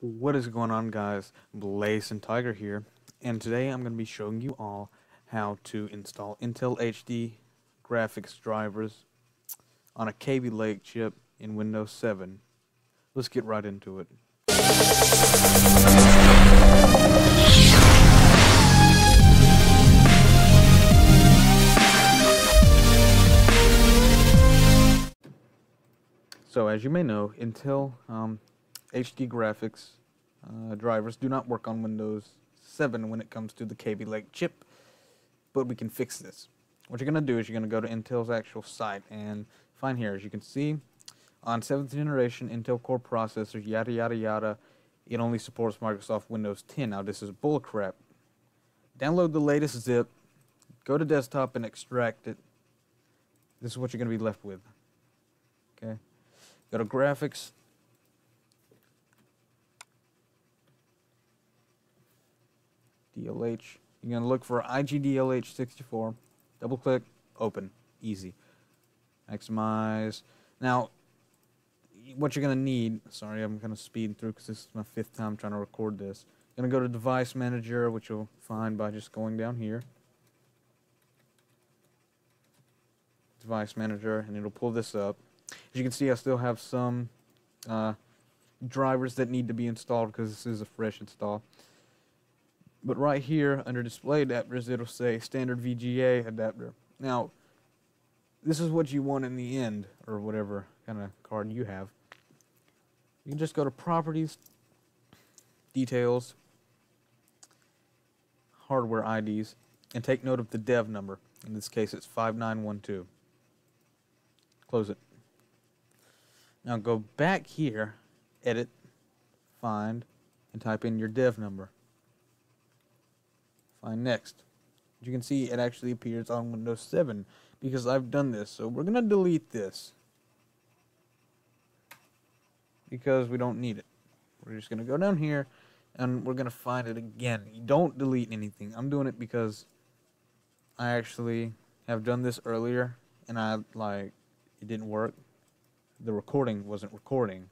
What is going on guys? Blaze and Tiger here and today I'm going to be showing you all how to install Intel HD graphics drivers on a Kaby Lake chip in Windows 7. Let's get right into it. So as you may know, Intel um, HD graphics uh, drivers do not work on Windows 7 when it comes to the Kaby Lake chip, but we can fix this. What you're going to do is you're going to go to Intel's actual site and find here, as you can see, on 7th generation Intel Core processors, yada yada yada, it only supports Microsoft Windows 10. Now this is bullcrap. Download the latest zip, go to desktop and extract it. This is what you're going to be left with. Okay. Go to graphics, DLH. You're going to look for IGDLH64. Double click, open. Easy. Maximize. Now, what you're going to need, sorry, I'm going to speed through because this is my fifth time trying to record this. You're going to go to Device Manager, which you'll find by just going down here. Device Manager, and it'll pull this up. As you can see, I still have some uh, drivers that need to be installed because this is a fresh install. But right here under display adapters, it'll say standard VGA adapter. Now, this is what you want in the end, or whatever kind of card you have. You can just go to properties, details, hardware IDs, and take note of the dev number. In this case, it's 5912. Close it. Now go back here, edit, find, and type in your dev number. Find next. As you can see, it actually appears on Windows 7 because I've done this. So we're going to delete this because we don't need it. We're just going to go down here and we're going to find it again. You don't delete anything. I'm doing it because I actually have done this earlier and I like it didn't work. The recording wasn't recording.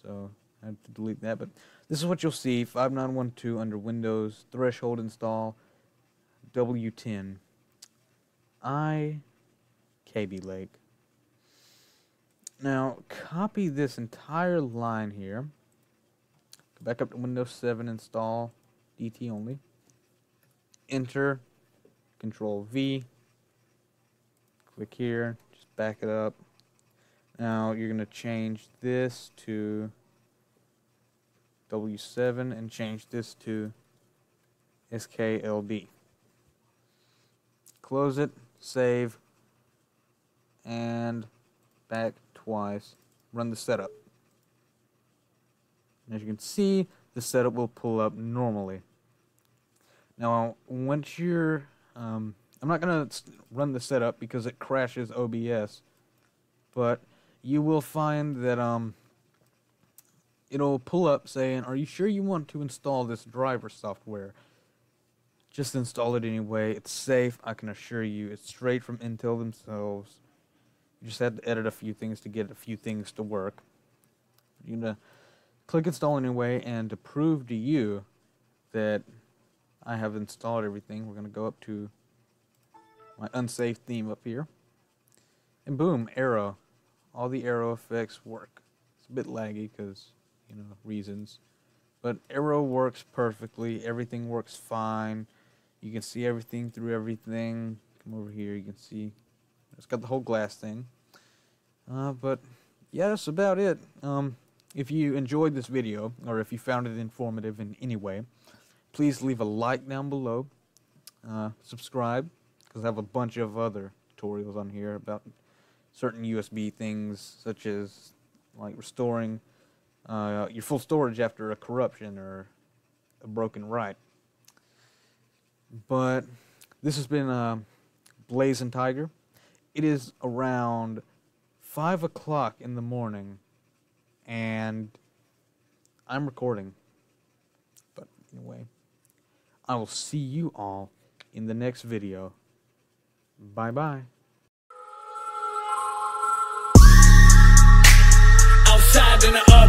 So I have to delete that. But this is what you'll see, 5912 under Windows, threshold install, W10, I, Kaby Lake. Now, copy this entire line here. Go back up to Windows 7, install, DT only. Enter, Control V. Click here, just back it up. Now, you're going to change this to W7 and change this to SKLD. Close it, save, and back twice. Run the setup. And as you can see, the setup will pull up normally. Now, once you're, um, I'm not going to run the setup because it crashes OBS, but you will find that um, it'll pull up saying, Are you sure you want to install this driver software? Just install it anyway. It's safe, I can assure you. It's straight from Intel themselves. You just had to edit a few things to get a few things to work. You're going to click install anyway, and to prove to you that I have installed everything, we're going to go up to my unsafe theme up here. And boom, Aero. All the Aero effects work. It's a bit laggy because you know, reasons. But Aero works perfectly. Everything works fine. You can see everything through everything. Come over here. You can see it's got the whole glass thing. Uh, but yeah, that's about it. Um, if you enjoyed this video, or if you found it informative in any way, please leave a like down below. Uh, subscribe, because I have a bunch of other tutorials on here about certain USB things, such as like restoring uh, your full storage after a corruption or a broken write. But this has been uh, Blazing Tiger. It is around 5 o'clock in the morning, and I'm recording. But anyway, I will see you all in the next video. Bye bye. outside in a drop